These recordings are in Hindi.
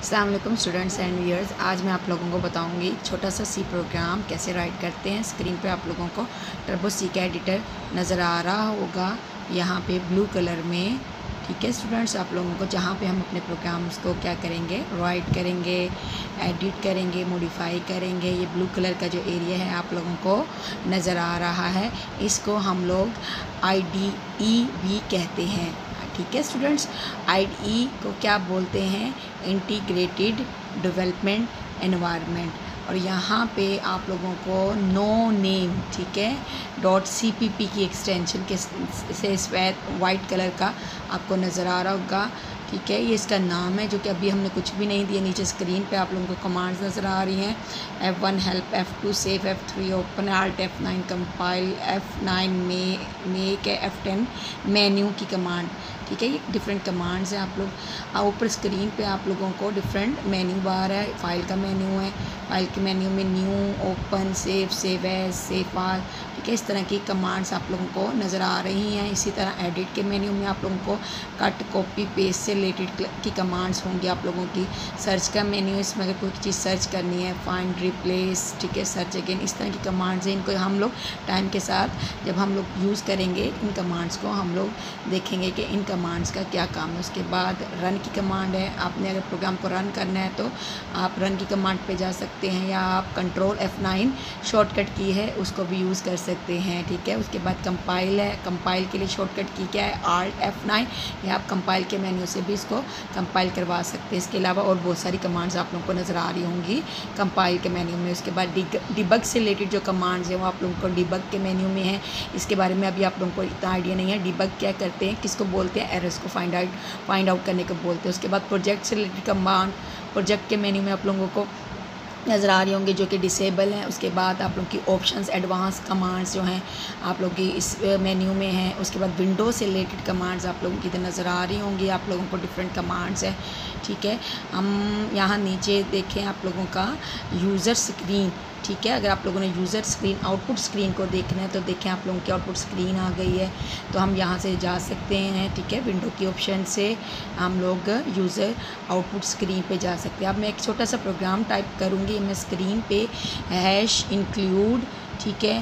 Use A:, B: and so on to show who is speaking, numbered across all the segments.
A: अल्लाम स्टूडेंट्स एंड व्यूअर्स आज मैं आप लोगों को बताऊँगी छोटा सा सी प्रोग्राम कैसे राइट करते हैं। स्क्रीन पे आप लोगों को टर्बो सी का एडिटर नज़र आ रहा होगा। यहाँ पे ब्लू कलर में, ठीक है स्टूडेंट्स? आप लोगों को जहाँ पे हम अपने प्रोग्राम्स को क्या करेंगे? राइट करेंगे एडिट करेंगे मॉडिफाई करेंगे। ये ब्लू कलर का जो एरिया है आप लोगों को नज़र आ रहा है। इसको हम लोग आई भी कहते हैं। ठीक है स्टूडेंट्स आई e को क्या बोलते हैं? इंटीग्रेटेड डेवलपमेंट एनवायरनमेंट और यहाँ पे आप लोगों को नो नेम ठीक है? डॉट सी पी पी की एक्सटेंशन के से स्वेत वाइट कलर का आपको नज़र आ रहा होगा, ठीक है? ये इसका नाम है जो कि अभी हमने कुछ भी नहीं दिया, नीचे स्क्रीन पे आप लोगों को कमांड्स नज़र आ रही हैं। F one help F two save F three open alt F nine compile F nine may make F ten menu की कमांड ठीक है, ये डिफरेंट कमांड्स हैं आप लोग। ऊपर स्क्रीन पे आप लोगों को डिफरेंट मेन्यू बार है फ़ाइल का मेन्यू है। फ़ाइल के मेन्यू में new open save save as save all ठीक है, इस तरह की कमांड्स आप लोगों को नज़र आ रही हैं। इसी तरह एडिट के मेन्यू में आप लोगों को कट कॉपी पेस्ट से रिलेटेड की कमांड्स होंगी आप लोगों की। सर्च का मेन्यू इसमें अगर कोई चीज़ सर्च करनी है फाइंड रिप्लेस ठीक है सर्च अगेन इस तरह की कमांड्स हैं। इनको हम लोग टाइम के साथ जब हम लोग यूज़ करेंगे, इन कमांड्स को हम लोग देखेंगे कि इन कमांड्स का क्या काम है? उसके बाद रन की कमांड है। आपने अगर प्रोग्राम को रन करना है तो आप रन की कमांड पे जा सकते हैं या आप कंट्रोल F9 शॉर्टकट की है, उसको भी यूज़ कर सकते हैं, ठीक है? उसके बाद कंपाइल है। कंपाइल के लिए शॉर्टकट की क्या है? आर्ट F9 या आप कंपाइल के मेन्यू से भी इसको कंपाइल करवा सकते हैं। इसके अलावा और बहुत सारी कमांड्स आप लोगों को नज़र आ रही होंगी कंपाइल के मेन्यू में। उसके बाद डिबग से रिलेटेड जो कमांड्स हैं वो आप लोगों को डिबग के मेन्यू में है। इसके बारे में अभी आप लोगों को इतना आइडिया नहीं है। डिबग क्या करते हैं? किसको बोलते हैं? एरर्स को फाइंड आउट फाइंड आउट करने को बोलते हैं। उसके बाद प्रोजेक्ट से रिलेटेड कमांड प्रोजेक्ट के मेन्यू में आप लोगों को नज़र आ रही होंगी जो कि डिसेबल हैं। उसके बाद आप लोग की ऑप्शंस एडवांस कमांड्स जो हैं, आप लोग की इस मेन्यू में हैं। उसके बाद विंडो से रिलेटेड कमांड्स आप लोगों की इधर नज़र आ रही होंगी। आप लोगों को डिफरेंट कमांड्स हैं, ठीक है? हम यहाँ नीचे देखें आप लोगों का यूज़र स्क्रीन ठीक है, अगर आप लोगों ने यूज़र स्क्रीन आउटपुट स्क्रीन को देखना है तो देखें आप लोगों की आउटपुट स्क्रीन आ गई है। तो हम यहाँ से जा सकते हैं, ठीक है विंडो की ऑप्शन से हम लोग यूज़र आउटपुट स्क्रीन पे जा सकते हैं। अब मैं एक छोटा सा प्रोग्राम टाइप करूँगी। मैं स्क्रीन पे हैश इंक्लूड ठीक है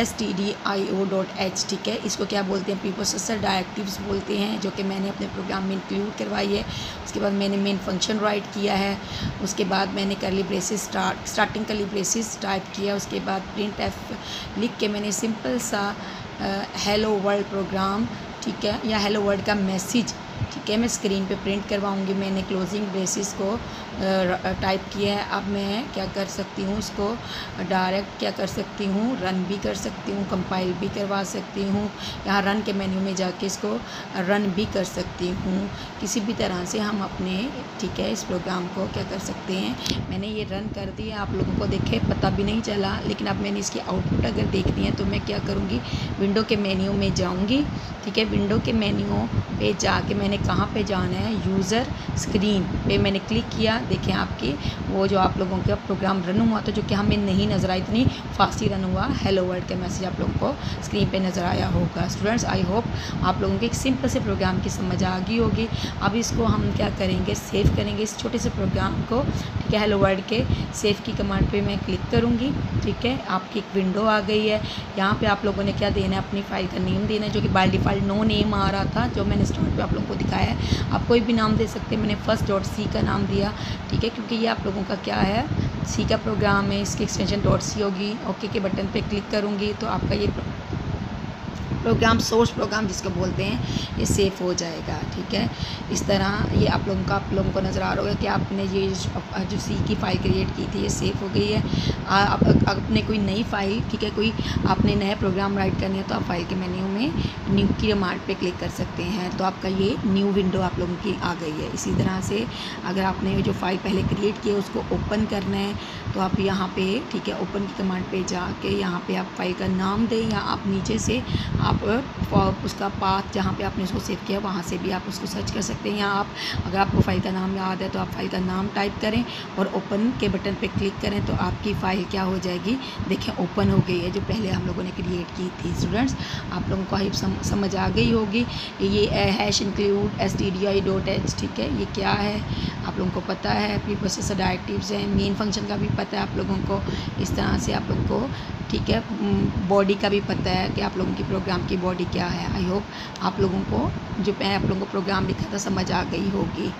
A: S T D I O dot H ठीक है। इसको क्या बोलते हैं? प्रीप्रोसेसर डायरेक्टिव्स बोलते हैं, जो कि मैंने अपने प्रोग्राम में इंक्लूड करवाई है। उसके बाद मैंने मेन फ़ंक्शन राइट किया है। उसके बाद मैंने curly braces start starting curly braces type किया। उसके बाद प्रिंट एफ़ लिख के मैंने सिंपल सा हेलो वर्ल्ड प्रोग्राम ठीक है, या हेलो वर्ल्ड का मैसेज ठीक है, मैं स्क्रीन पे प्रिंट करवाऊँगी, मैंने क्लोजिंग ब्रेसिस को टाइप किया है। अब मैं क्या कर सकती हूँ इसको? डायरेक्ट क्या कर सकती हूँ? रन भी कर सकती हूँ कंपाइल भी करवा सकती हूँ। यहाँ रन के मेन्यू में जाके इसको रन भी कर सकती हूँ। किसी भी तरह से हम अपने, ठीक है, इस प्रोग्राम को क्या कर सकते हैं? मैंने ये रन कर दिया, आप लोगों को देखे, पता भी नहीं चला। लेकिन अब मैंने इसकी आउटपुट अगर देखनी है तो मैं क्या करूँगी? विंडो के मेन्यू में जाऊँगी, ठीक है? विंडो के मेन्यू पे जाके मैंने कहाँ पे जाना है यूज़र स्क्रीन पे मैंने क्लिक किया। देखें आपकी, वो जो आप लोगों का प्रोग्राम रन हुआ था, जो कि हमें नहीं नज़र आई इतनी फास्टी रन हुआ। हेलो वर्ल्ड का मैसेज आप लोगों को स्क्रीन पे नज़र आया होगा। स्टूडेंट्स आई होप आप लोगों को एक सिंपल से प्रोग्राम की समझ आ गई होगी। अब इसको हम क्या करेंगे? सेव करेंगे। इस छोटे से प्रोग्राम को, ठीक है हेलो वर्ल्ड के सेव की कमांड पर मैं क्लिक करूँगी। ठीक है, आपकी एक विंडो आ गई है। यहाँ पर आप लोगों ने क्या देना है? अपनी फ़ाइल का नेम देना है, जो कि बाई डिफ़ॉल्ट नो नेम आ रहा था, जो मैंने स्टार्ट पर आप लोगों को दिखाया है। आप कोई भी नाम दे सकते हैं। मैंने फ़र्स्ट डॉट सी का नाम दिया, ठीक है? क्योंकि ये आप लोगों का क्या है? सी का प्रोग्राम है, इसकी एक्सटेंशन डॉट सी होगी। ओके के बटन पे क्लिक करूँगी तो आपका ये प्रोग्राम, सोर्स प्रोग्राम जिसको बोलते हैं, ये सेफ़ हो जाएगा, ठीक है? इस तरह ये आप लोगों का, आप लोगों को नज़र आ रहा होगा कि आपने ये जो सी की फ़ाइल क्रिएट की थी, ये सेफ़ हो गई है। आप अपने कोई नई फ़ाइल ठीक है, कोई आपने नया प्रोग्राम राइट करनी है तो आप फ़ाइल के मेन्यू में न्यू की कमांड पे क्लिक कर सकते हैं। तो आपका ये न्यू विंडो आप लोगों की आ गई है। इसी तरह से अगर आपने जो फ़ाइल पहले क्रिएट की है उसको ओपन करना है तो आप यहाँ पे, ठीक है ओपन की कमांड पे जाके यहाँ पे आप फ़ाइल का नाम दें, या आप नीचे से आप आप उसका पाथ जहाँ पे आपने उसको सेव किया वहाँ से भी आप उसको सर्च कर सकते हैं। या आप अगर आपको फ़ाइल का नाम याद है तो आप फ़ाइल का नाम टाइप करें और ओपन के बटन पे क्लिक करें तो आपकी फ़ाइल क्या हो जाएगी? देखें ओपन हो गई है जो पहले हम लोगों ने क्रिएट की थी स्टूडेंट्स आप लोगों को सम, समझ आ गई होगी ये hash include S T D I O dot ठीक है? ये क्या है? आप लोगों को पता है प्री प्रोसेसर डायरेक्टिव्स हैं मेन फ़ंक्शन का भी पता है आप लोगों को इस तरह से आप लोगों को ठीक है? बॉडी का भी पता है कि आप लोगों की प्रोग्राम की बॉडी क्या है? आई होप आप लोगों को जो मैं आप लोगों को प्रोग्राम लिखा था, समझ आ गई होगी।